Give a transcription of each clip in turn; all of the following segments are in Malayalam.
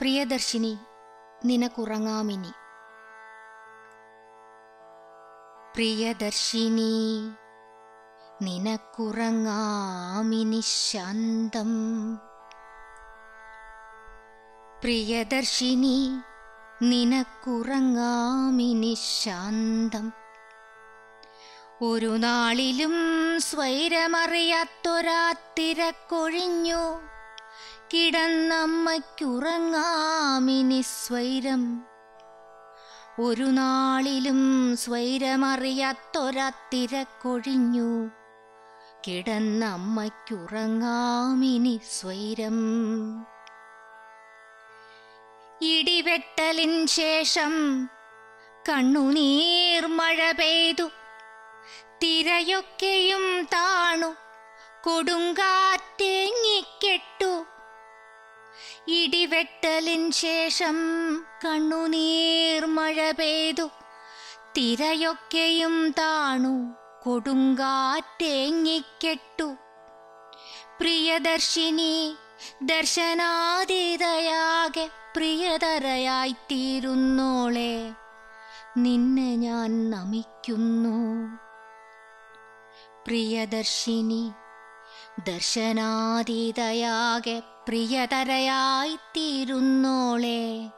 പ്രിയദർശിനി നിനക്കുറങ്ങാമിനി. പ്രിയദർശിനി നിനക്കുറങ്ങാമിനി ശാന്തം. പ്രിയദർശിനി നിനക്കുറങ്ങാമിനി ശാന്തം. ഒരു നാളിലും സ്വൈരമറിയാത്തൊരാ തിരക്കൊഴിഞ്ഞു. കിടന്നമ്മയ്ക്കുറങ്ങാമിനി സ്വൈരം ഒരു നാളിലും സ്വൈരമറിയാത്തൊരത്തിരക്കൊഴിഞ്ഞു. കിടന്നമ്മയ്ക്കുറങ്ങാമിനി സ്വൈരം ഇടിവെട്ടലിൻ ശേഷം കണ്ണുനീർ മഴ പെയ്തു. തിരയൊക്കെയും താണു. കൊടുങ്കാറ്റേങ്ങിക്കെട്ടു ഇടിവെട്ടലിൻ ശേഷം കണ്ണുനീർ മഴ പെയ്തു. തിരയൊക്കെയും താണു. കൊടുങ്കാറ്റേങ്ങിക്കെട്ടു. പ്രിയദർശിനി ദർശനാതീതയാകെ പ്രിയതരയായിത്തീരുന്നോളെ. നിന്നെ ഞാൻ നമിക്കുന്നു. പ്രിയദർശിനി ദർശനാതീതയാകെ പ്രിയതരയായിത്തീരുന്നോളെ.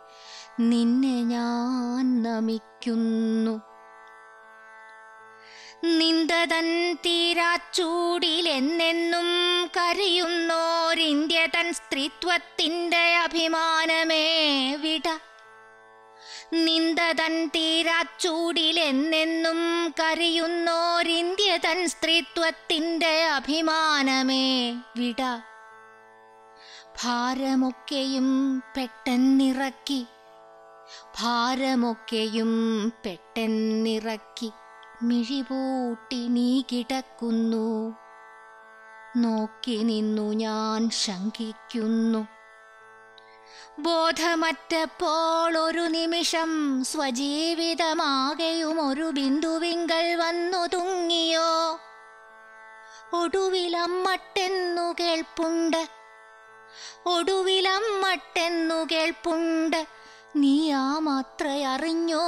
നിന്നെ ഞാൻ നമിക്കുന്നു. നിന്ദതൻ തീരാച്ചൂടിലെന്നെന്നും കരയുന്നോരിന്ത്യ തൻ സ്ത്രീത്വത്തിന്റെ അഭിമാനമേ വിട. നിന്ദതൻ തീരാച്ചൂടിലെന്നെന്നും കരയുന്നോരിന്ത്യ തൻ സ്ത്രീത്വത്തിന്റെ അഭിമാനമേ. വിട. ഭാരമൊക്കെയും പെട്ടെന്നിറക്കി. ഭാരമൊക്കെയും പെട്ടെന്നിറക്കി. മിഴിപൂട്ടി നീ കിടക്കുന്നു. നോക്കി നിന്നു ഞാൻ ശങ്കിക്കുന്നു. ബോധമറ്റപ്പോൾ ഒരു നിമിഷം സ്വജീവിതമാകെയും ഒരു ബിന്ദുവിങ്കൽ വന്നു തുങ്ങിയോ? ഒടുവിലമ്മട്ടെന്നു കേൾപ്പുണ്ട്. ഒടുവിലമ്മട്ടെന്നു കേൾപ്പുണ്ട്. നീ ആ മാത്ര അറിഞ്ഞോ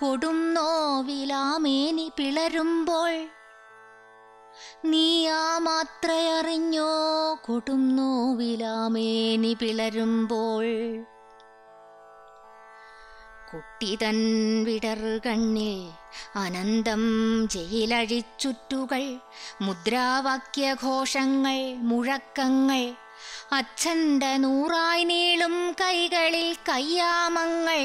കൊടും നോവിലാമേനി പിളരുമ്പോൾ. നീ ആ മാത്ര അറിഞ്ഞോ കൊടും നോവിലാമേനി പിളരുമ്പോൾ. കുട്ടിതൻ വിടർ കണ്ണിൽ അനന്തം ജയിലഴിച്ചുറ്റുകൾ മുദ്രാവാക്യഘോഷങ്ങൾ മുഴക്കങ്ങൾ അച്ഛന്റെ നൂറായി നീളും കൈകളിൽ കയ്യാമങ്ങൾ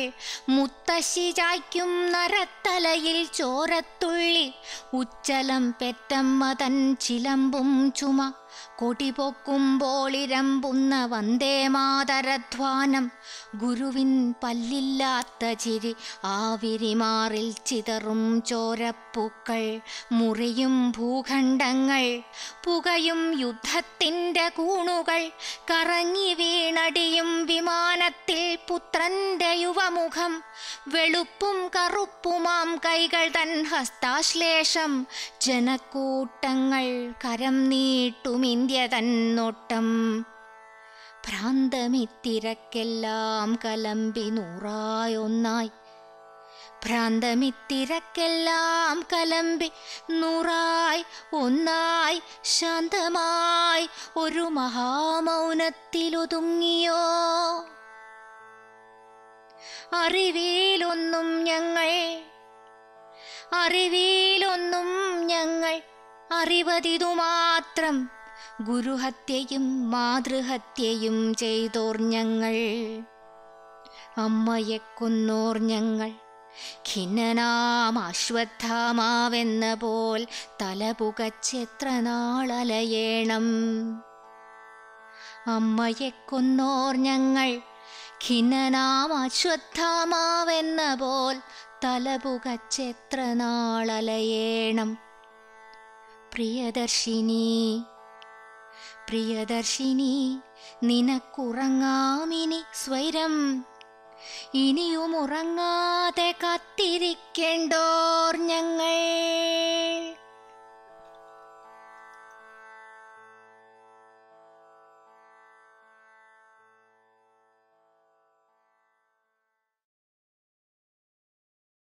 മുത്തശ്ശി ചായ്ക്കും നരത്തലയിൽ ചോരത്തുള്ളി ഉച്ചലം പെറ്റമ്മ തൻ ചിലമ്പും ചുമ കൊടിപൊക്കുമ്പോൾ പൊക്കുമ്പോളിരമ്പുന്ന വന്ദേ മാതരധ്വാനം. ഗുരുവിൻ പല്ലില്ലാത്ത ചിരി ആവിരിമാറിൽ ചിതറും ചോരപ്പൂക്കൾ മുറിയും ഭൂഖണ്ഡങ്ങൾ പുകയും യുദ്ധത്തിന്റെ കൂണുകൾ കറങ്ങി വീണടിയും വിമാനത്തിൽ പുത്രന്റെ യുവമുഖം. വെളുപ്പും കറുപ്പുമാം കൈകൾ തൻ ഹസ്താശ്ലേഷം. ജനക്കൂട്ടങ്ങൾ കരം നീട്ടും ഇന്ത്യ തന്നോട്ടം. ഭ്രാന്തമിത്തിരക്കെല്ലാം കലമ്പി നൂറായൊന്നായി. ഭ്രാന്തമിത്തിരക്കെല്ലാം കലമ്പി നൂറായി. ഒന്നായി ശാന്തമായി ഒരു മഹാമൗനത്തിലൊതുങ്ങിയോ? അറിവിലൊന്നും ഞങ്ങൾ അറിവിലൊന്നും ഞങ്ങൾ അറിവതിതു മാത്രം ഗുരുഹത്യയും മാതൃഹത്യയും ചെയ്തോർ ഞങ്ങൾ. അമ്മയെ കൊന്നോർ ഞങ്ങൾ. ഖിന്നനാം അശ്വത്ഥാമാവെന്ന പോൽ തലപുകച്ചെത്ര നാളലയേണം അമ്മയെ കൊന്നോർ ഞങ്ങൾ. ഖിന്നനാം അശ്വത്ഥാമാവെന്ന പോൽ തലപുകച്ചെത്ര നാളലയേണം പ്രിയദർശിനി പ്രിയദർശിനി നിനക്കുറങ്ങാമിനി സ്വൈരം. ഇനിയും ഉറങ്ങാതെ കാത്തിരിക്കേണ്ടോർ ഞങ്ങൾ.